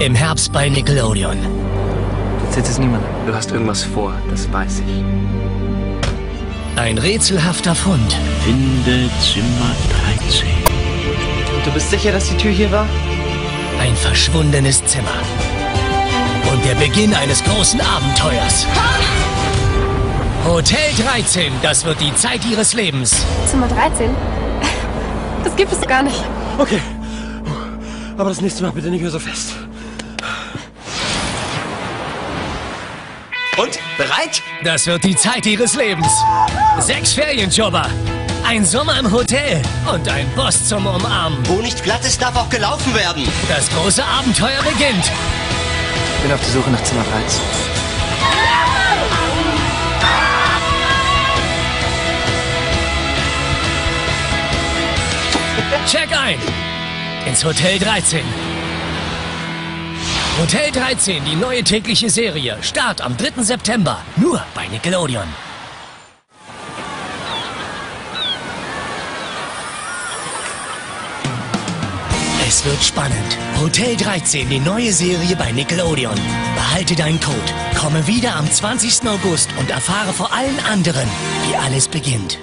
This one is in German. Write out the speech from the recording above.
Im Herbst bei Nickelodeon. Du erzählst es niemandem. Du hast irgendwas vor, das weiß ich. Ein rätselhafter Fund. Finde Zimmer 13. Du bist sicher, dass die Tür hier war? Ein verschwundenes Zimmer. Und der Beginn eines großen Abenteuers. Hotel 13, das wird die Zeit ihres Lebens. Zimmer 13? Das gibt es gar nicht. Okay. Aber das nächste Mal bitte nicht mehr so fest. Und? Bereit? Das wird die Zeit ihres Lebens. Sechs Ferienjobber, ein Sommer im Hotel und ein Boss zum Umarmen. Wo nicht glatt ist, darf auch gelaufen werden. Das große Abenteuer beginnt. Ich bin auf der Suche nach Zimmer 13. Check ein ins Hotel 13. Hotel 13, die neue tägliche Serie. Start am 3. September. Nur bei Nickelodeon. Es wird spannend. Hotel 13, die neue Serie bei Nickelodeon. Behalte deinen Code. Komme wieder am 20. August und erfahre vor allen anderen, wie alles beginnt.